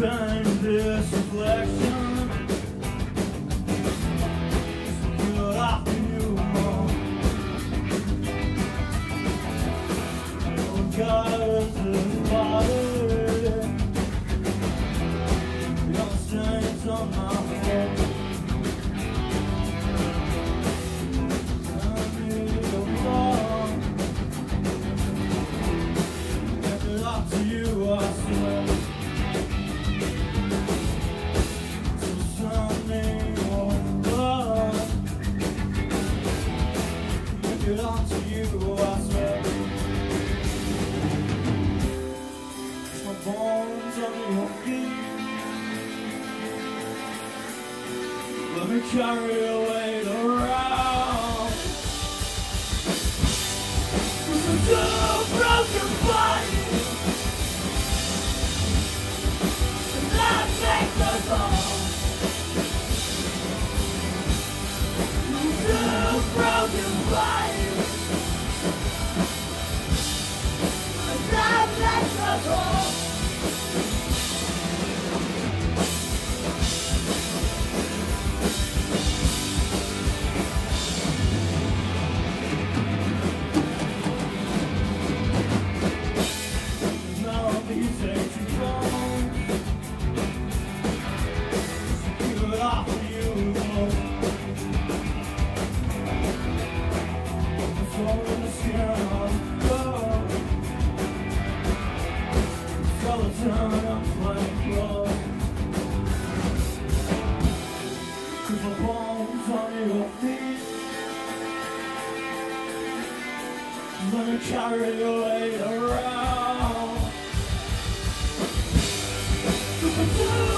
find this reflection. It onto you, oh, I swear. My bones under your feet. Let me carry your weight around. With a broken bodies. And broken bodies. my Cause the walls on your feet I'm gonna carry your weight around. Cause